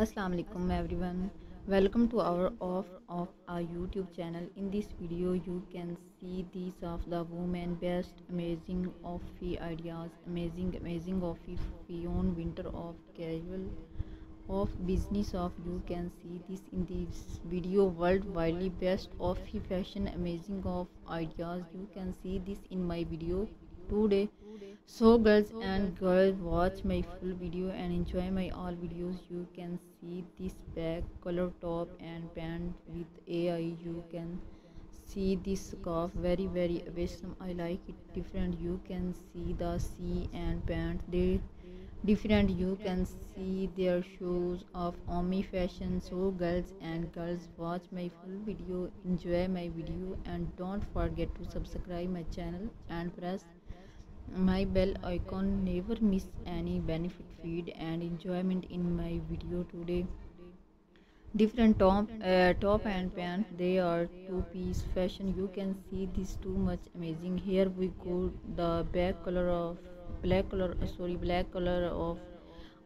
assalamu alaikum everyone. Welcome to our off of our youtube channel. In this video you can see these of the women best amazing office ideas amazing amazing office beyond winter of casual of business of you can see this in this video. Worldwide best of fashion amazing of ideas. You can see this in my video today so girls and girls watch my full video and enjoy my all videos. You can see this bag color top and pant with ai you can see this scarf very very awesome. I like it. Different you can see the c and pant. They different you can see their shoes of Omi fashion. So girls and girls watch my full video enjoy my video and don't forget to subscribe my channel and press my bell icon never miss any benefit feed and enjoyment in my video today. Different top uh, top and pants they are two piece fashion. You can see this too much amazing. Here we go the black color of black color uh, sorry black color of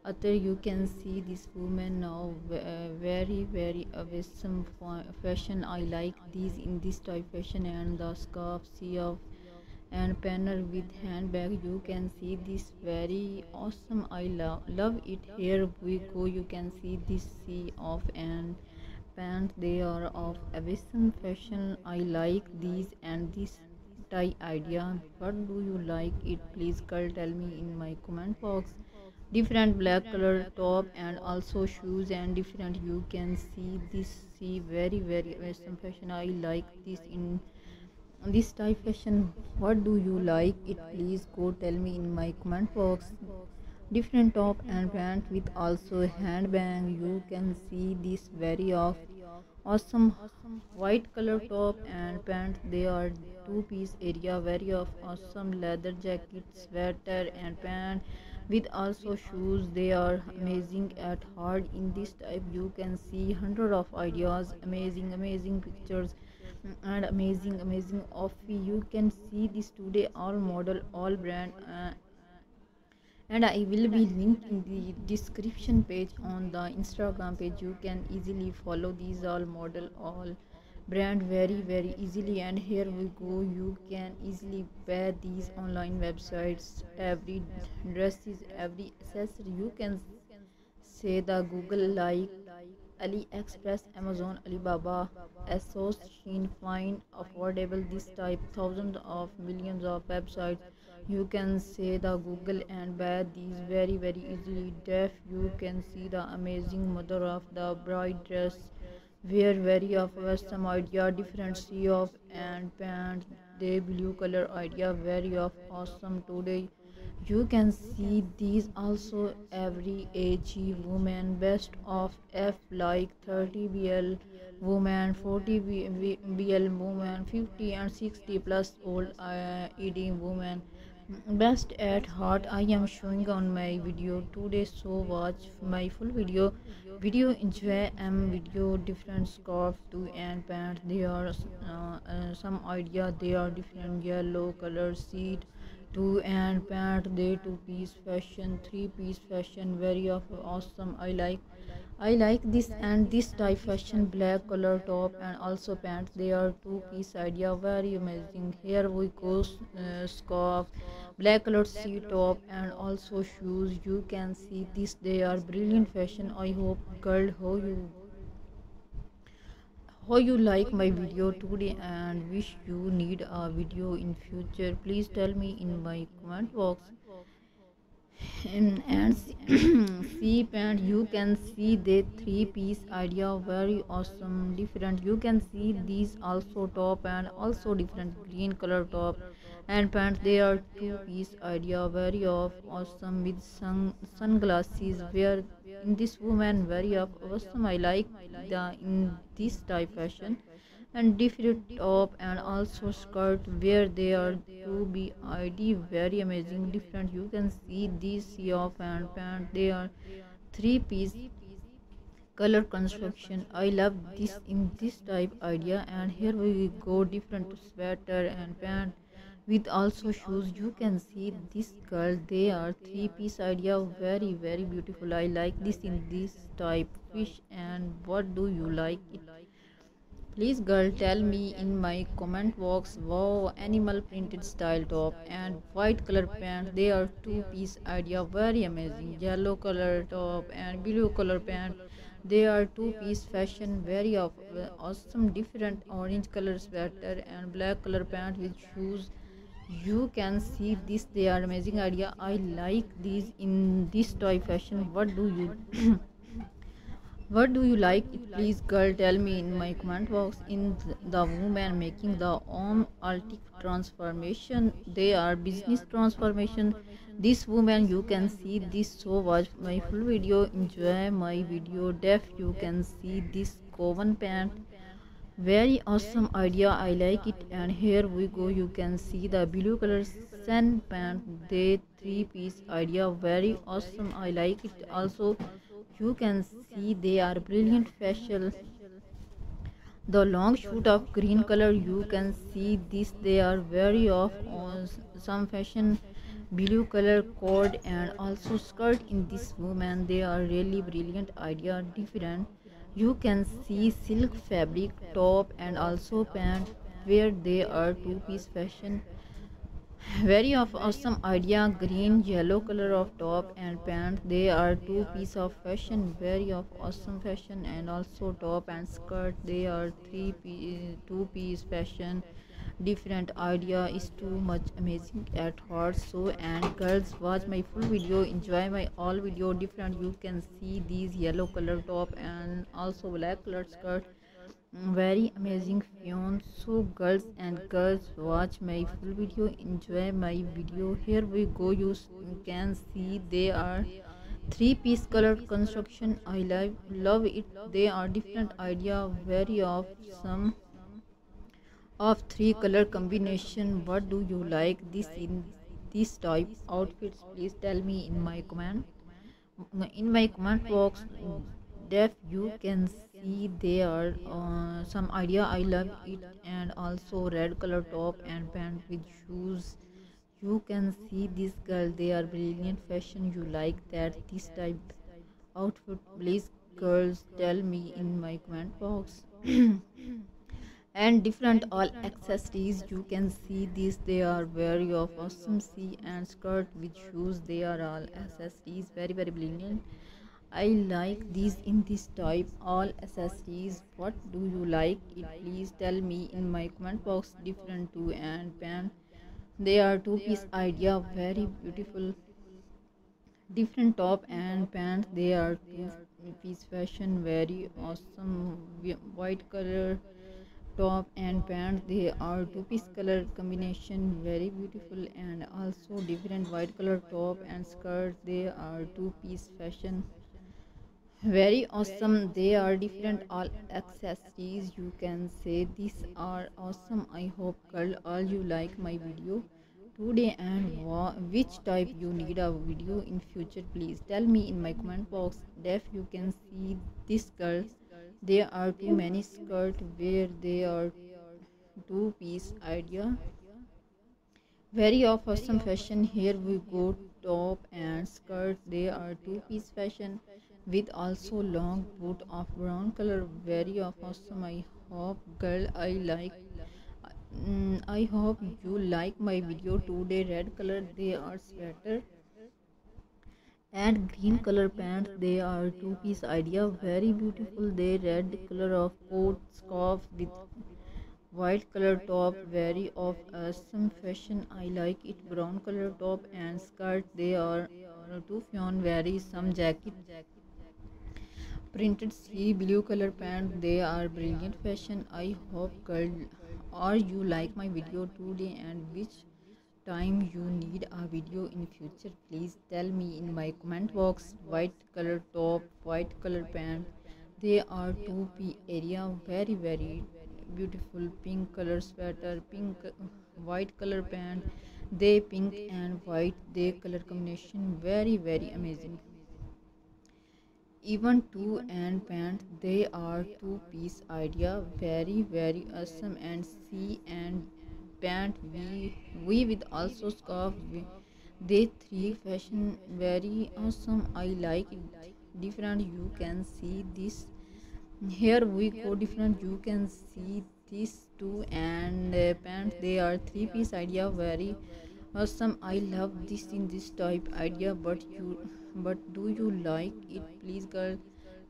other you can see this woman now uh, very very awesome fashion. I like these in this type fashion and the scarf see of and panel with handbag you can see this very awesome. I love love it here. We go you can see this sea of and pants. They are of awesome fashion. I like these and this tie idea. What do you like it? Please girl tell me in my comment box. Different black color top and also shoes and different. You can see this see very very awesome fashion. I like this in this type fashion what do you like? It please go tell me in my comment box. Different top and pants with also handbag you can see this very off awesome. White color top and pants. They are two piece area very of awesome. Leather jacket sweater and pant with also shoes they are amazing at heart. In this type you can see hundred of ideas. Amazing amazing pictures and amazing amazing offer you. Can see this today all model all brand uh, and i will be linked in the description page on the instagram page. You can easily follow these all model all brand very very easily. And here we go. You can easily buy these online websites every dresses every accessory. You can say the google like AliExpress, Amazon, Alibaba, ASOS, Shein find affordable this type thousands of millions of websites. You can say the Google and buy these very very easily. Deaf, you can see the amazing mother of the bride dress. Wear very of some idea different sea of and pants. The blue color idea very of awesome today you can see these also every age woman best of F like 30 BL woman, 40 BL woman, 50 and 60 plus old uh, ED woman. Best at heart I am showing on my video today so watch my full video. Video enjoy and video different scarf to and pants. They are uh, uh, some idea they are different yellow color seed 2 and pant they 2 piece fashion 3 piece fashion very awesome i like i like this and this type fashion black color top and also pants they are two piece idea very amazing here we go uh, scarf black color sea top and also shoes you can see this they are brilliant fashion i hope girl how you how you like my video today and wish you need a video in future please tell me in my comment box. And, and see pant you can see the three piece idea very awesome different. You can see these also top and also different green color top and pants. They are two piece idea very of awesome with sun sunglasses where in this woman very of awesome. I like the in this type fashion. And different top and also skirt where they are to be id very amazing. Different you can see this of and pant. They are three piece color construction. I love this in this type idea. And here we go different sweater and pant with also shoes you can see this girl they are three piece idea very very beautiful. I like this in this type fish and what do you like it? Please girl tell me in my comment box wow animal printed style top and white color pant they are two piece idea very amazing. Yellow color top and blue color pant they are two piece fashion very of awesome different orange color sweater and black color pant with shoes you can see this they are amazing idea. I like these in this toy fashion. What do you what do you like? Please girl tell me in my comment box. In the woman making the own altic transformation they are business transformation. This woman you can see this. So watch my full video. Enjoy my video. Def you can see this coven pant very awesome idea. I like it. And here we go. You can see the blue color sun pant they three piece idea. Very awesome. I like it. Also you can see they are brilliant facial. The long shoot of green color you can see this. They are very off on some fashion. Blue color cord and also skirt in this woman. They are really brilliant idea. Different you can see silk fabric top and also pant where they are two piece fashion. Very of awesome idea green yellow color of top and pant they are two piece of fashion very of awesome fashion and also top and skirt. They are three piece two piece fashion different idea is too much amazing at heart. So and girls watch my full video. Enjoy my all video. Different you can see these yellow color top and also black color skirt. Mm, very amazing fion so girls and girls watch my full video. Enjoy my video. Here we go. You can see they are three piece color construction. I love love it. They are different idea very awesome of three color combination. What do you like this in this type? Outfits please tell me in my comment in my comment box def you can see there uh, some idea. I love it. And also red color top and pant with shoes. You can see this girl. They are brilliant. Fashion you like that this type. Outfit please girls tell me in my comment box and different all accessories you can see these they are very of awesome see and skirt with shoes they are all accessories very very brilliant. I like these in this type all accessories. What do you like? It please tell me in my comment box different too and pant. They are two piece idea very beautiful. Different top and pants they are two piece fashion very awesome. White color top and pants they are two piece color combination very beautiful and also different white color top and skirt. They are two piece fashion. Very awesome. They are different all accessories you can say. These are awesome. I hope girl all you like my video today and which type you need a video in future please tell me in my comment box. Def you can see this girl there are too many skirt where they are two piece idea. Very of awesome fashion here we go top and skirt they are two piece fashion with also long boot of brown color. Very of awesome i hope girl i like mm, i hope you like my video today. Red color they are sweater and green color pants. They are two piece idea. Very beautiful. They red color of coat scarf with white color top. Very of awesome fashion. I like it. Brown color top and skirt. They are two fion very some jacket. Printed sea blue color pant they are brilliant fashion. I hope girl or you like my video today? And which time you need a video in future please tell me in my comment box. White color top white color pant. They are 2p area very very beautiful. Pink color sweater pink white color pant. They pink and white they color combination very very amazing. Even two and pant they are two piece idea. Very very awesome and see and pant we we with also scarf they three fashion very awesome. I like it. Different you can see this. Here we go different. You can see these two and uh, pants they are three piece idea. Very awesome. I love this in this type idea. But you but do you like it? Please girl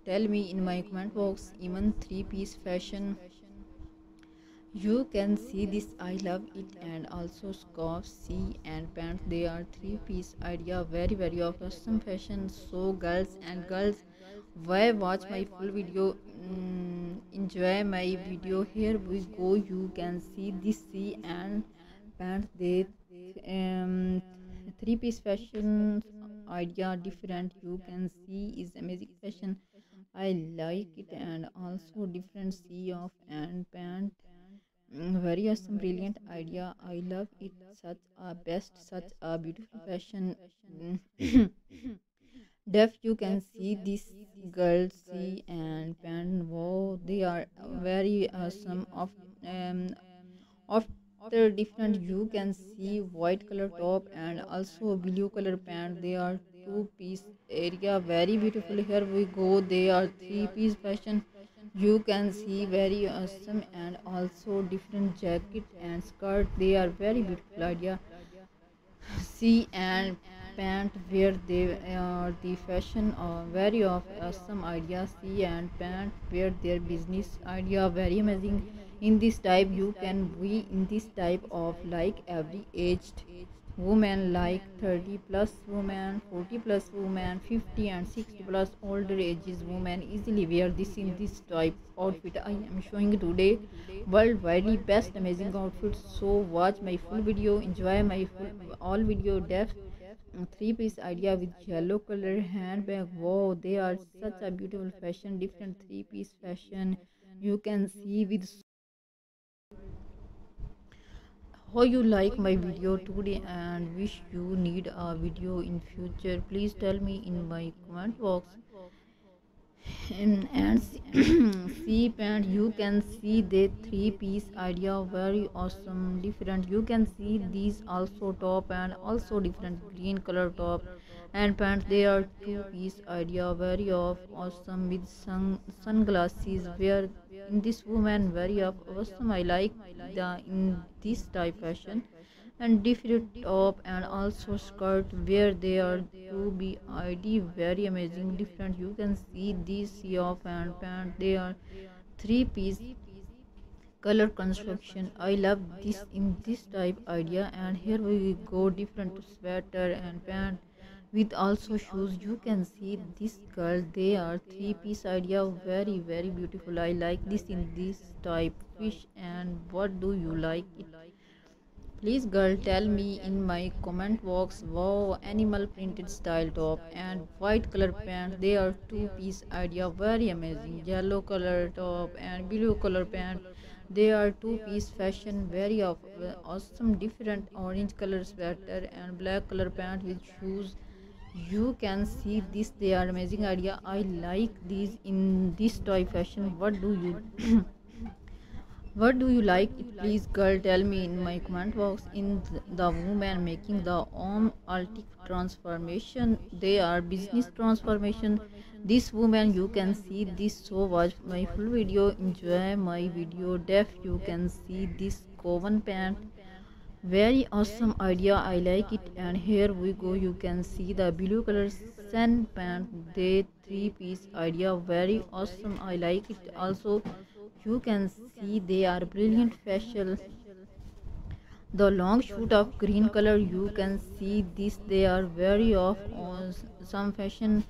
tell me in my comment box. Even three piece fashion you can see this i love it and also scarf see and pants they are three piece idea very very of awesome fashion so girls and girls why watch my full video? Mm, enjoy my video here we go you can see this see and pants they um three piece fashion idea different you can see is amazing fashion i like it and also different see of and pant very awesome brilliant idea. I love it. Such a best such a beautiful fashion. Mm. deaf you can see this girl see and pen wow they are very awesome. Of um after different you can see white color top and also blue color pant. They are two piece area. Very beautiful. Here we go. They are three piece fashion you can see very awesome and also different jacket and skirt. They are very beautiful idea. See and pant where they are the fashion or very of awesome idea. See and pant where their business idea. Very amazing. In this type you can be in this type of like every aged women like 30 plus women 40 plus women 50 and 60 plus older ages women easily wear this in this type outfit. I am showing today world worldwide best amazing outfits. So watch my full video enjoy my full all video depth. Three piece idea with yellow color handbag. Wow they are such a beautiful fashion different three piece fashion. You can see with how you like my video today and wish you need a video in future please tell me in my comment box. And, and see pant you can see the three piece idea very awesome different. You can see these also top and also different green color top and pants. They are two piece idea very of awesome with sun sunglasses. Where in this woman very of awesome. I like the in this type fashion. And different top and also skirt where they are to be id very amazing. Different you can see this of and pant they are three piece color construction. I love this in this type idea. And here we go different sweater and pant with also shoes you can see this girl. They are three piece idea. Very very beautiful. I like this in this type. Fish and what do you like it? Please girl tell me in my comment box. Wow animal printed style top and white color pant they are two piece idea. Very amazing. Yellow color top and blue color pant they are two piece fashion. Very of uh, awesome. Different orange color sweater and black color pant with shoes you can see this they are amazing idea. I like these in this toy fashion. What do you what do you like? Please girl tell me in my comment box. In the woman making the om altic transformation they are business transformation. This woman you can see this. So watch my full video. Enjoy my video. Def you can see this coven pant very awesome idea. I like it. And here we go. You can see the blue color sand pant they three piece idea. Very awesome. I like it. Also you can see they are brilliant facial. The long shoot of green color you can see this. They are very of some fashion.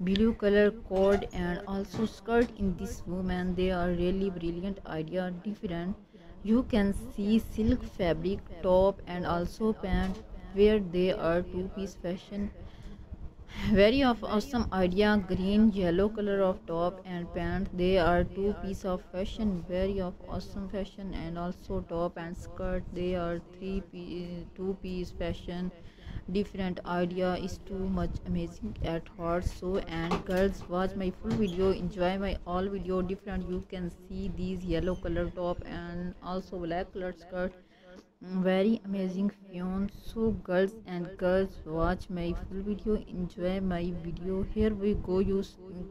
Blue color cord and also skirt in this woman. They are really brilliant idea. Different you can see silk fabric top and also pant where they are two piece fashion very of awesome idea green yellow color of top and pants they are two piece of fashion very of awesome fashion and also top and skirt. They are three piece two piece fashion. Different idea is too much amazing at heart. So and girls watch my full video. Enjoy my all video. Different you can see these yellow color top and also black color skirt very amazing fion so girls and girls watch my full video. Enjoy my video. Here we go. You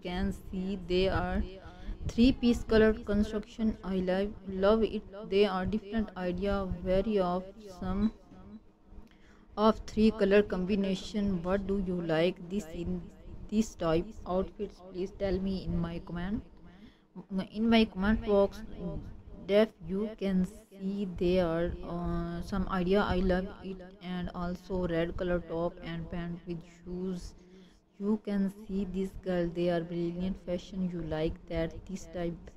can see they are three piece color construction. I love love it. They are different idea very awesome of three color combination. What do you like this in this type? Outfits please tell me in my comment in my comment box def you can see there uh, some idea i love it and also red color top and pant with shoes. You can see this girl they are brilliant fashion you like that this type